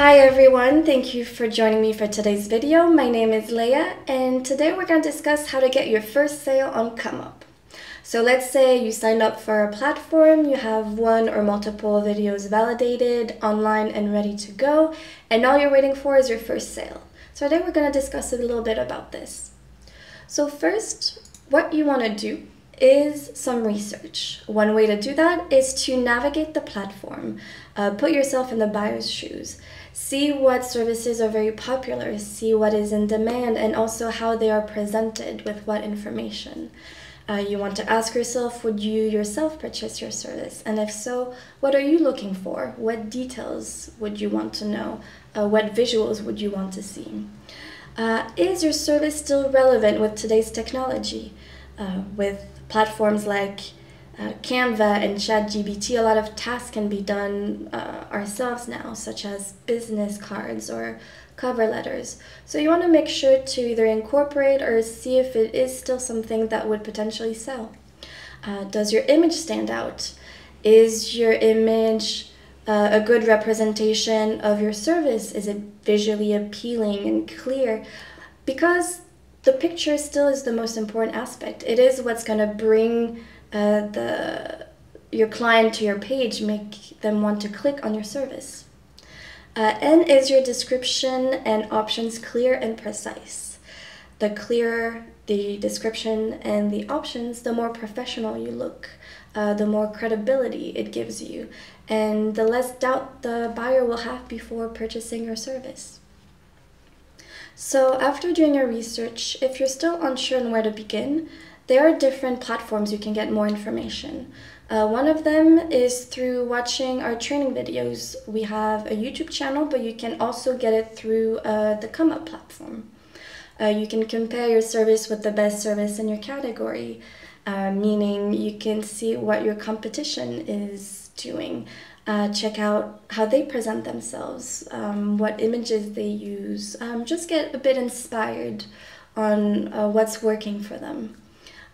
Hi everyone, thank you for joining me for today's video. My name is Leia and today we're going to discuss how to get your first sale on ComeUp. So let's say you signed up for a platform, you have one or multiple videos validated, online and ready to go, and all you're waiting for is your first sale. So today we're going to discuss a little bit about this. So first, what you want to do is some research. One way to do that is to navigate the platform, uh, put yourself in the buyer's shoes, see what services are very popular, see what is in demand, and also how they are presented with what information. Uh, you want to ask yourself, would you yourself purchase your service? And if so, what are you looking for? What details would you want to know? Uh, what visuals would you want to see? Uh, is your service still relevant with today's technology? Uh, with platforms like uh, Canva and ChatGPT, a lot of tasks can be done uh, ourselves now, such as business cards or cover letters. So you want to make sure to either incorporate or see if it is still something that would potentially sell. Uh, does your image stand out? Is your image uh, a good representation of your service? Is it visually appealing and clear? Because the picture still is the most important aspect. It is what's going to bring uh, the your client to your page, make them want to click on your service. Uh, and is your description and options clear and precise? The clearer the description and the options, the more professional you look, uh, the more credibility it gives you, and the less doubt the buyer will have before purchasing your service. So after doing your research, if you're still unsure on where to begin, there are different platforms you can get more information. Uh, one of them is through watching our training videos. We have a YouTube channel, but you can also get it through uh, the ComeUp platform. Uh, you can compare your service with the best service in your category, uh, meaning you can see what your competition is doing uh, check out how they present themselves, um, what images they use, um, just get a bit inspired on uh, what's working for them.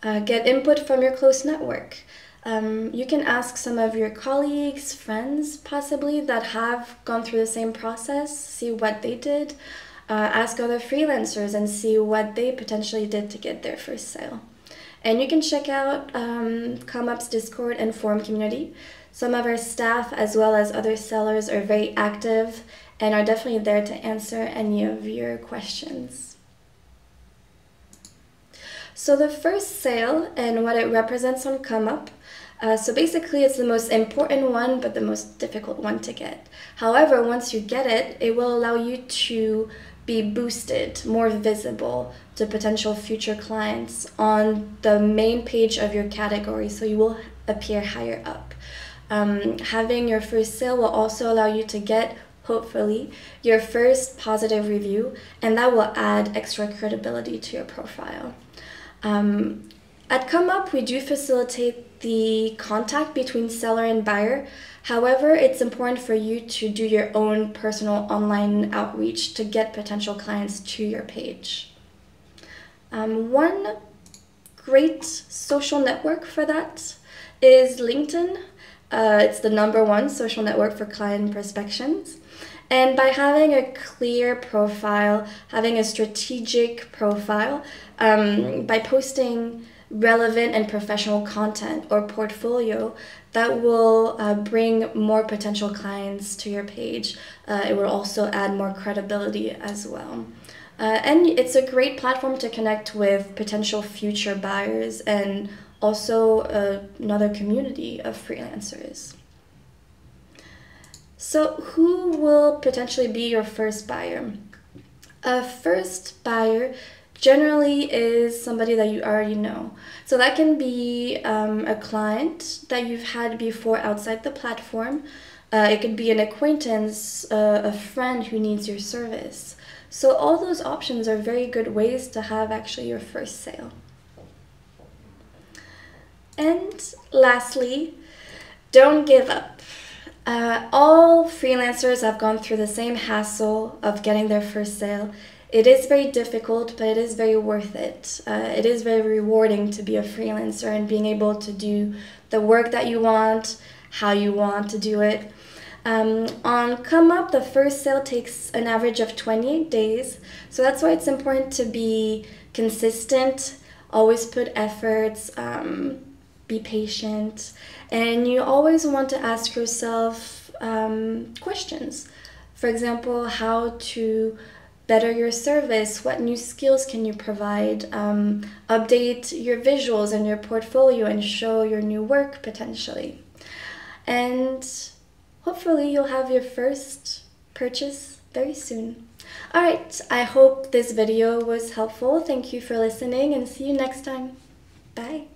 Uh, get input from your close network. Um, you can ask some of your colleagues, friends, possibly, that have gone through the same process, see what they did. Uh, ask other freelancers and see what they potentially did to get their first sale. And you can check out um, ComeUp's Discord and forum community. Some of our staff, as well as other sellers, are very active and are definitely there to answer any of your questions. So the first sale and what it represents on ComeUp. Uh, so basically, it's the most important one, but the most difficult one to get. However, once you get it, it will allow you to be boosted, more visible to potential future clients on the main page of your category, so you will appear higher up. Um, having your first sale will also allow you to get, hopefully, your first positive review, and that will add extra credibility to your profile. Um, at ComeUp, we do facilitate the contact between seller and buyer. However, it's important for you to do your own personal online outreach to get potential clients to your page. Um, one great social network for that is LinkedIn. Uh, it's the number one social network for client prospections. And by having a clear profile, having a strategic profile, um, by posting relevant and professional content or portfolio that will uh, bring more potential clients to your page. Uh, it will also add more credibility as well. Uh, and it's a great platform to connect with potential future buyers and also uh, another community of freelancers. So, who will potentially be your first buyer? A first buyer generally is somebody that you already know. So, that can be um, a client that you've had before outside the platform. Uh, it could be an acquaintance, uh, a friend who needs your service. So, all those options are very good ways to have actually your first sale. And lastly, don't give up. Uh, all freelancers have gone through the same hassle of getting their first sale. It is very difficult, but it is very worth it. Uh, it is very rewarding to be a freelancer and being able to do the work that you want, how you want to do it. Um, on ComeUp, the first sale takes an average of 28 days, so that's why it's important to be consistent, always put efforts, um, be patient, and you always want to ask yourself um, questions. For example, how to better your service, what new skills can you provide, um, update your visuals and your portfolio and show your new work potentially. And hopefully you'll have your first purchase very soon. Alright, I hope this video was helpful. Thank you for listening and see you next time. Bye.